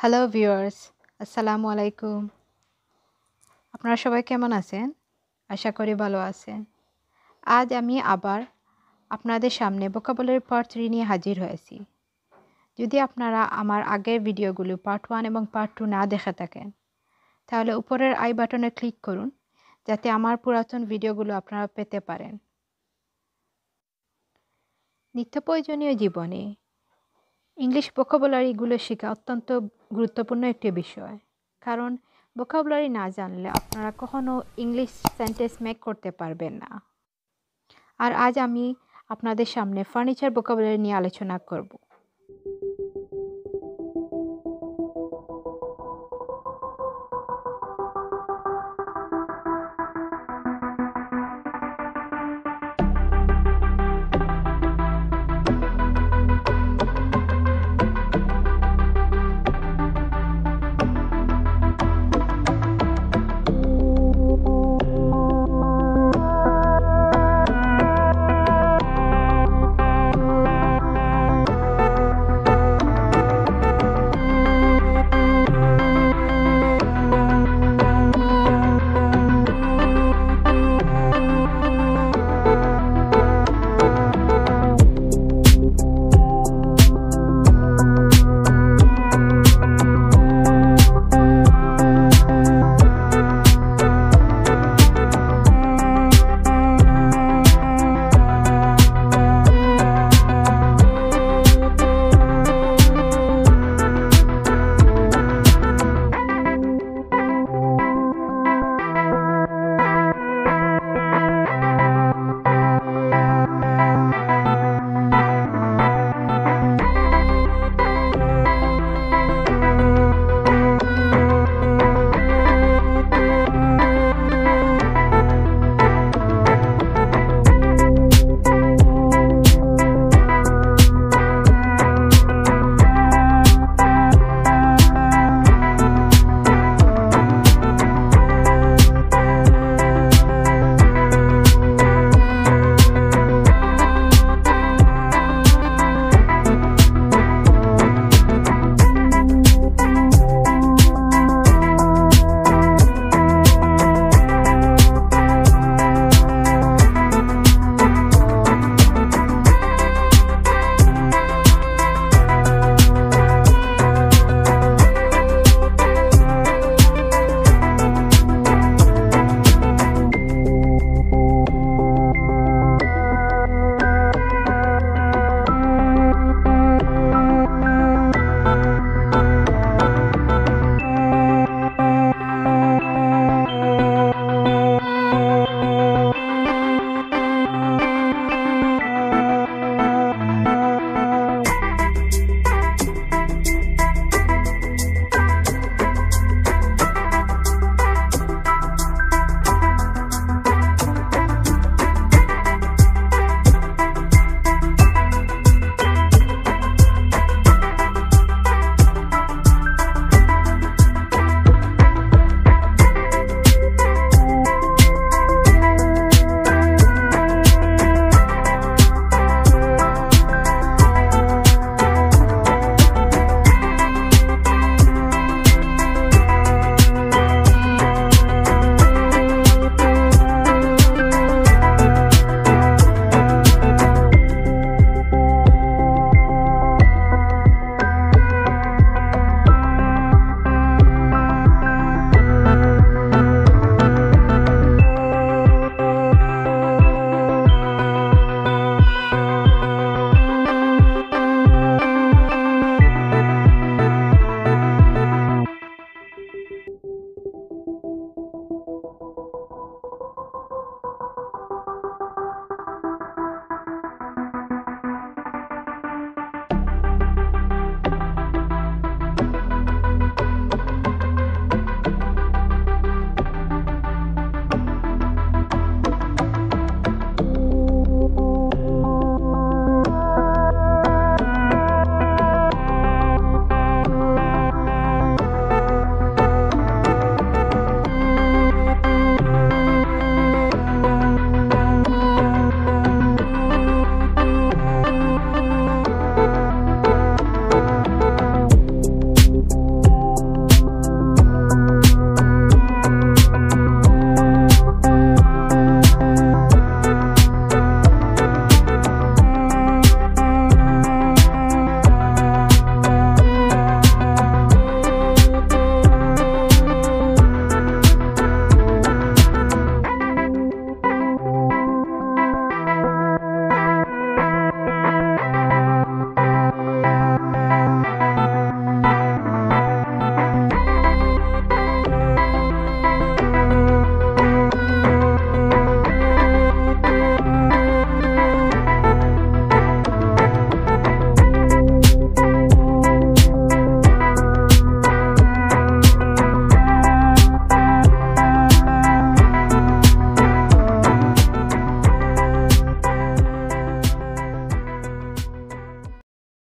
Hello viewers আসসালামু আলাইকুম আপনারা সবাই কেমন আছেন? আশা করি ভালো আছেন। আজ আমি আবার আপনাদের সামনে বোকাবলের পার্ট থ্রি নিয়ে হাজির হয়েছি। যদি আপনারা আমার আগের ভিডিওগুলো পার্ট ওয়ান এবং পার্ট টু না দেখে থাকেন, তাহলে উপরের আই বাটনে ক্লিক করুন, যাতে আমার পুরাতন ভিডিওগুলো আপনারা পেতে পারেন। নিত্য প্রয়োজনীয় জীবনে ইংলিশ ভোকাবুলারিগুলো শেখা অত্যন্ত গুরুত্বপূর্ণ একটি বিষয়। কারণ ভোকাবুলারি না জানলে আপনারা কখনও ইংলিশ সেন্টেন্স মেক করতে পারবেন না। আর আজ আমি আপনাদের সামনে ফার্নিচার ভোকাবুলারি নিয়ে আলোচনা করব।